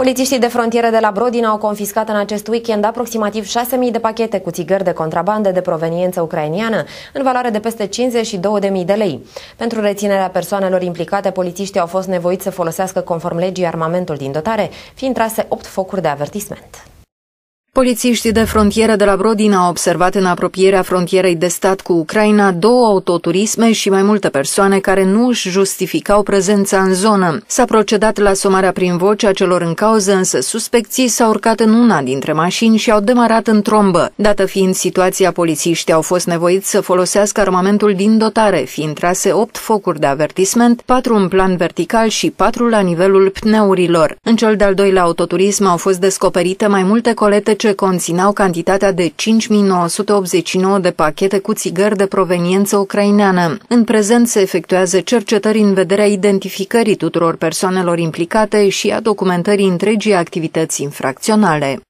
Polițiștii de frontieră de la Brodin au confiscat în acest weekend aproximativ 6.000 de pachete cu țigări de contrabandă de proveniență ucrainiană, în valoare de peste 52.000 de lei. Pentru reținerea persoanelor implicate, polițiștii au fost nevoiți să folosească conform legii armamentul din dotare, fiind trase 8 focuri de avertisment. Polițiștii de frontieră de la Brodin au observat în apropierea frontierei de stat cu Ucraina două autoturisme și mai multe persoane care nu își justificau prezența în zonă. S-a procedat la somarea prin voce a celor în cauză, însă suspecții s-au urcat în una dintre mașini și au demarat în trombă. Dată fiind situația, polițiștii au fost nevoiți să folosească armamentul din dotare, fiind trase opt focuri de avertisment, patru în plan vertical și patru la nivelul pneurilor. În cel de-al doilea autoturism au fost descoperite mai multe colete ce conțineau cantitatea de 5989 de pachete cu țigări de proveniență ucraineană. În prezent se efectuează cercetări în vederea identificării tuturor persoanelor implicate și a documentării întregii activități infracționale.